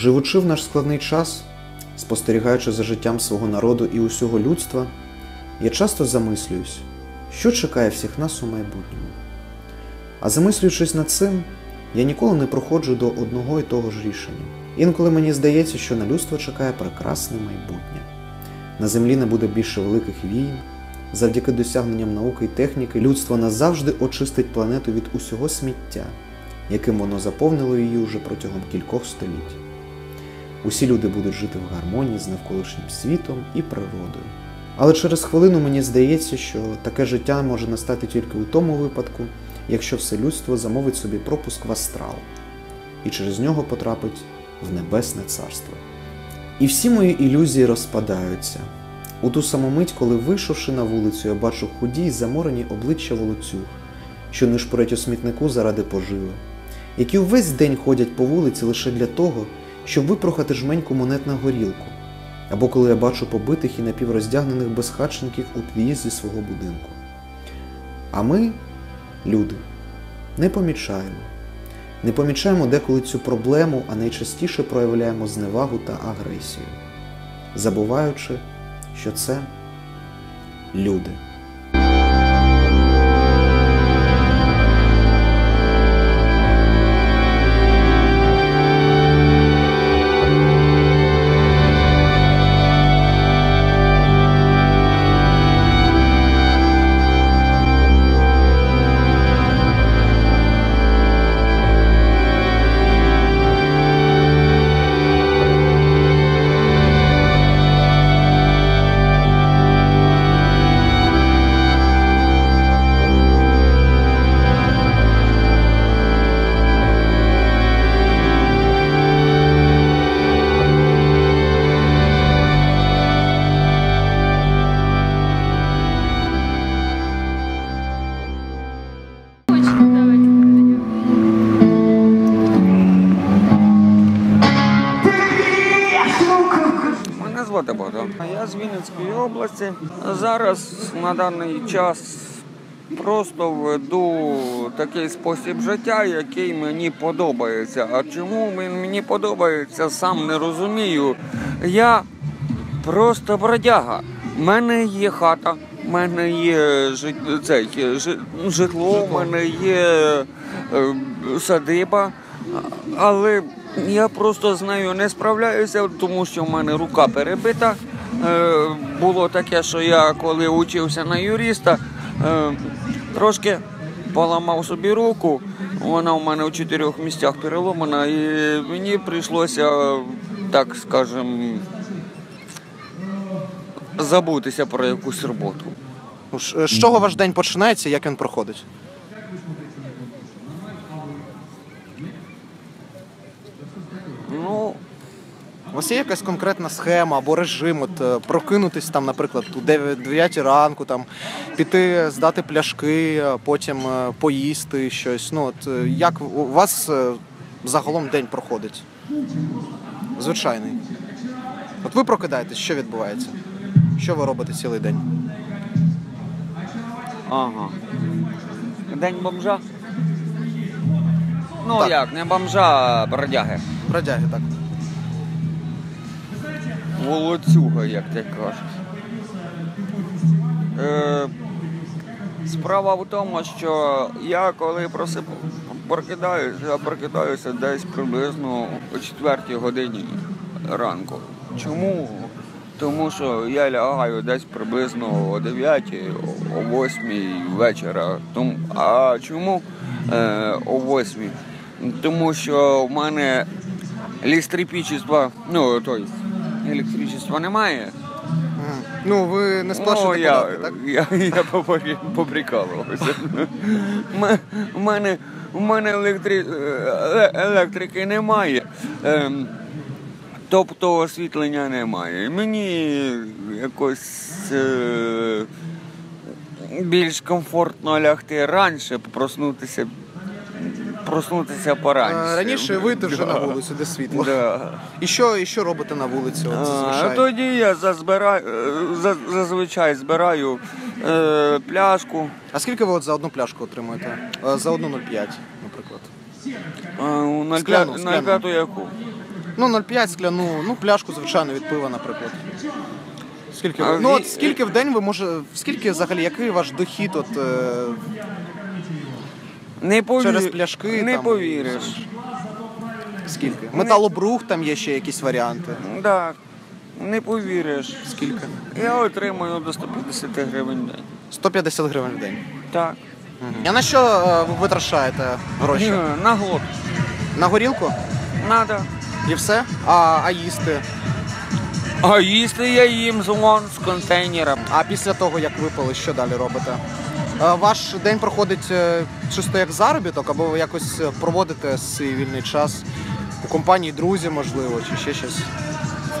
Живучи в наш складний час, спостерігаючи за життям свого народу і усього людства, я часто замислююсь, що чекає всіх нас у майбутньому. А замислюючись над цим, я ніколи не проходжу до одного і того ж рішення. Інколи мені здається, що на людство чекає прекрасне майбутнє. На землі не буде більше великих війн. Завдяки досягненням науки і техніки людство назавжди очистить планету від усього сміття, яким воно заповнило її уже протягом кількох століть. Усі люди будуть жити в гармонії з навколишнім світом і природою. Але через хвилину мені здається, що таке життя може настати тільки у тому випадку, якщо все людство замовить собі пропуск в астрал і через нього потрапить в небесне царство. І всі мої ілюзії розпадаються. У ту саму мить, коли вийшовши на вулицю, я бачу худі й заморені обличчя волоцюг, що не нишпорять у смітнику заради поживи, які увесь день ходять по вулиці лише для того, щоб випрохати жменьку монет на горілку, або коли я бачу побитих і напівроздягнених безхатченків у під'їзді свого будинку. А ми, люди, не помічаємо. Не помічаємо деколи цю проблему, а найчастіше проявляємо зневагу та агресію, забуваючи, що це люди. Звати Богдан. Я з Вінницької області. Зараз на даний час просто веду такий спосіб життя, який мені подобається. А чому він мені подобається, сам не розумію. Я просто бродяга. У мене є хата, в мене є жит- цей, житло, в мене є е, садиба, але я просто з нею не справляюся, тому що в мене рука перебита. Е, Було таке, що я коли учився на юриста, е, трошки поламав собі руку. Вона у мене у чотирьох місцях переломана, і мені прийшлося, так скажем, забутися про якусь роботу. Ну, З чого ваш день починається, як він проходить? Ну, У вас є якась конкретна схема або режим, от е, прокинутись там, наприклад, у 9 ранку, там піти здати пляшки, е, потім е, поїсти щось. Ну от як у вас загалом день проходить? Звичайний. От ви прокидаєтесь, що відбувається? Що ви робите цілий день? ага. День бомжа. Ну Так. як, не бомжа, а бродяги. Бродяги, так. Волоцюга, як ти кажеш. Е, справа в тому, що я коли просип... прокидаюся, я прокидаюся десь приблизно о 4 годині ранку. Чому? Тому що я лягаю десь приблизно о 9, о 8 вечора. А чому е, о 8? Тому що в мене електричества, ну той, електричества немає. Мгм. Ну, ви не сплачуєте Ну, я, податки, так? я, я попри- поприкалувався. У мене, у мене електри... е- електрики немає. Ем, тобто освітлення немає. Мені якось е- більш комфортно лягти раніше, проснутися, проснутися пораніше. Раніше вийти вже на вулицю, де світло. Да. І що, і що робите на вулиці? От, А, зазвичай? тоді я зазбираю, е, зазвичай збираю е, пляшку. А скільки ви от за одну пляшку отримуєте? Е, За одну 0,5, наприклад. 05 Скляну, скляну. 05 яку? Ну, 0,5 скляну, ну, пляшку, звичайно, від пива, наприклад. Скільки А? Ну, от скільки в день ви може. Скільки взагалі, який ваш дохід от, е, Не повір... Через пляшки, Не там. повіриш. скільки? Металобрух, там є ще якісь варіанти. Так, не повіриш. Скільки? Я отримую до 150 гривень в день. 150 гривень в день. Так. А на що е, ви витрачаєте гроші? Е, На глот. На горілку? Надо. І все? А, а їсти? А їсти я їм звон з контейнером. А після того, як випили, що далі робите? Е, Ваш день проходить е, чисто як заробіток, або ви якось е, проводите свій вільний час у компанії друзів, можливо, чи ще щось.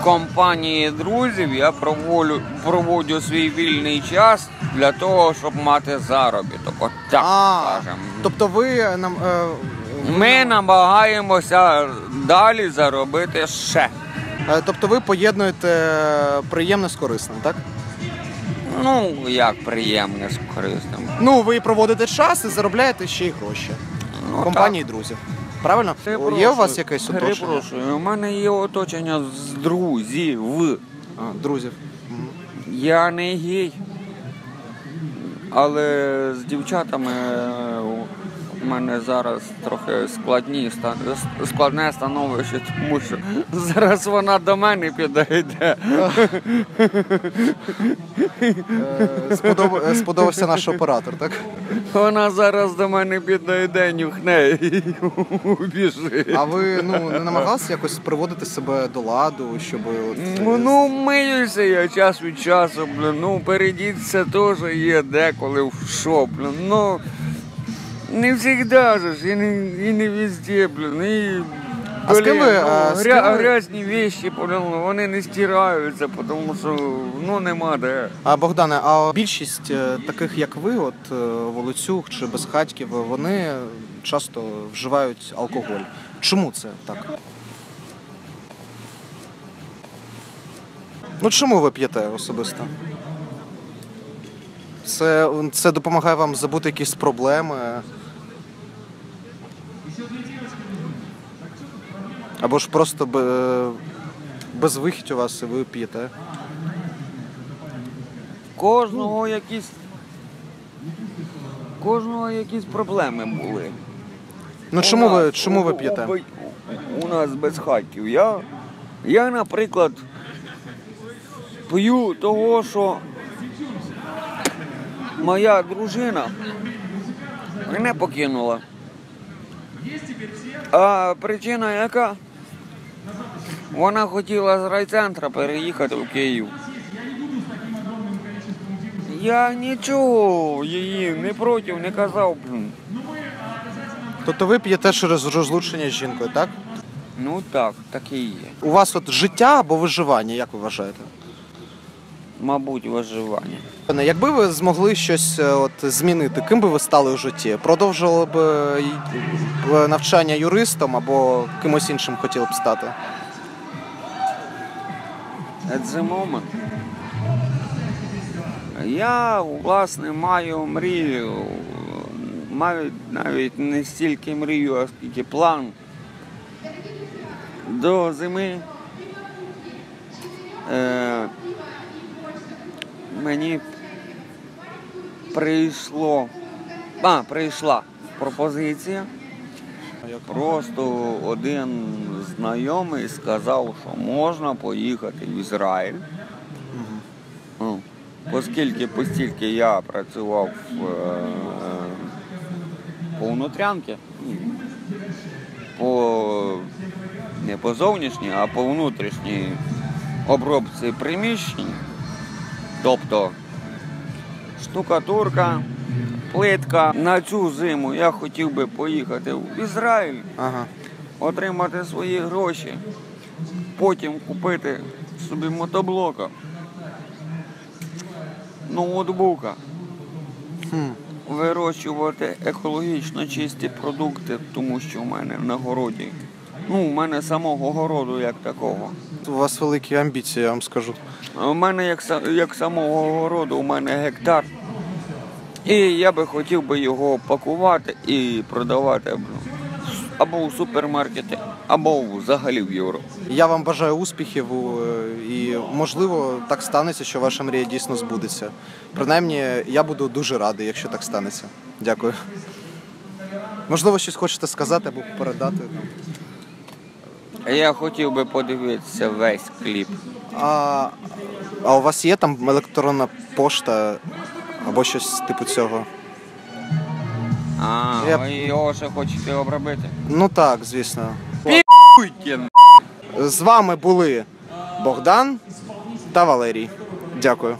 В компанії друзів я проводжу, проводжу свій вільний час для того, щоб мати заробіток. От так скажемо. тобто ви нам. е, Ми намагаємося далі заробити ще. е, Тобто ви поєднуєте приємне з корисним, так? Ну, як приємне з корисним. Ну, ви проводите час і заробляєте ще й гроші. Ну, в компанії друзів. Правильно? Є у вас якесь оточення? Перепрошую, у мене є оточення з друзів. А, друзів. Я не гей. Але з дівчатами е, у мене зараз трохи складні складне становище, тому що зараз вона до мене підійде. Е, сподоб- е, Сподобався наш оператор, так? Вона зараз до мене підійде, нюхне і біжить. А ви ну не намагалися якось приводити себе до ладу, щоб от, е, Ну, ну миюся я час від часу, блін. Ну, передіться теж є деколи в що, блін. Ну, не завжди ж, і не, і не везде, блін. І, А з ким ви, ну, а, з гря- ким ви- грязні вещі, блін, вони не стираються, тому що, ну, нема де. А Богдане, а більшість е, таких, як ви, от е, Волоцюг чи безхатьків, вони часто вживають алкоголь. Чому це так? Ну чому ви п'єте особисто? Це, це допомагає вам забути якісь проблеми. Або ж просто бе- безвихідь у вас і ви п'єте. Кожного якісь. Кожного якісь проблеми були. Ну чому ви, чому ви п'єте? У, у нас без хатів. Я, я, наприклад, п'ю того, що моя дружина мене покинула. А причина яка? Вона хотіла з райцентра переїхати в Київ. Я нічого її не проти не казав. Тобто ви п'єте через розлучення з жінкою, так? Ну так, так і є. У вас от життя або виживання, як ви вважаєте? Мабуть, виживання. Якби ви змогли щось е, от, змінити, ким би ви стали у житті? Продовжували б е, е, навчання юристом або кимось іншим хотіли б стати? At the moment. Я, власне, маю мрію. Маю навіть не стільки мрію, а скільки план. До зими е, мені прийшло. А, прийшла пропозиція. Просто один знайомий сказав, що можна поїхати в Ізраїль. Ну, Оскільки постільки я працював е, по внутрянки, ну, по, не по зовнішній, а по внутрішній обробці приміщень, тобто штукатурка, плитка. На цю зиму я хотів би поїхати в Ізраїль, Ага. Отримати свої гроші, потім купити собі мотоблока, ноутбука, Хм. вирощувати екологічно чисті продукти, тому що в мене на городі. Ну, у мене самого городу як такого. У вас великі амбіції, я вам скажу. У мене як, як самого городу, у мене гектар. І я би хотів би його пакувати і продавати б, або у супермаркети, або взагалі в Європу. Я вам бажаю успіхів е, і можливо так станеться, що ваша мрія дійсно збудеться. Принаймні, я буду дуже радий, якщо так станеться. Дякую. Можливо, щось хочете сказати або передати. Я хотів би подивитися весь кліп. А, а у вас є там електронна пошта або щось типу цього? Я- ви його ще хочете обробити? Ну так, звісно. Пі***йте, З вами були Богдан та Валерій. Дякую.